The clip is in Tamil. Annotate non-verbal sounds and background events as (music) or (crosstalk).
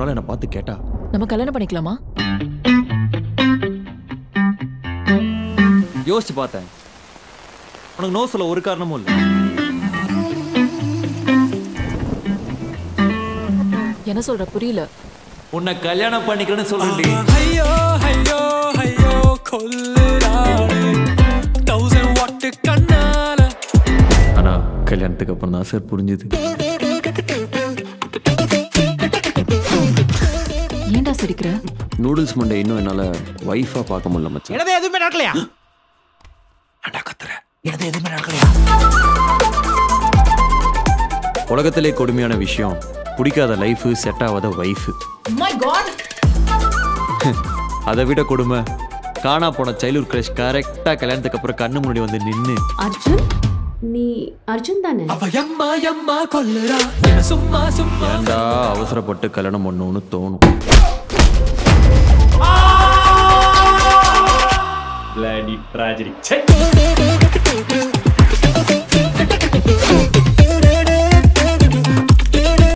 என்னை பார்த்து கேட்டா? நம்ம கல்யாணம் பண்ணிக்கலாமா? யோசிச்சு பார்த்தேன். உனக்கு நோ சொல்ல ஒரு காரணமும் இல்லை. என்ன சொல்ற? புரியல. உன்னை கல்யாணம் பண்ணிக்கிறேன்னு சொல்றேன்டி. ஐயோ ஐயோ ஐயோ கொல்லுறாளே தௌசண்ட் வாட்டு கண்ணால. ஆனா கல்யாணத்துக்கு அப்புறம் தான் சார் புரிஞ்சுது. ஏன்டா சிரிக்கிற நூடுல்ஸ் மண்டே இன்னும் என்னால ஒய்ஃபா பார்க்க முடியல மச்சான். எனது எதுவுமே நடக்கலையா? ஏன்டா கத்துற. எனது எதுவுமே நடக்கலையா? உலகத்திலே கொடுமையான விஷயம் பிடிக்காத லைஃப் செட் ஆகாத காட் (laughs) அதை விட கொடுமை காணா போன சைல்ட்ஹுட் கிரஷ் கரெக்டா கல்யாணத்துக்கு அப்புறம் கண்ணு முன்னாடி வந்து நின்னு. அர்ஜுன்? நீ அர்ஜுன் தானே? ஏன்டா அவசரப்பட்டு கல்யாணம் பண்ணணும்னு தோணும். Bloody tragedy.